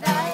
Bye.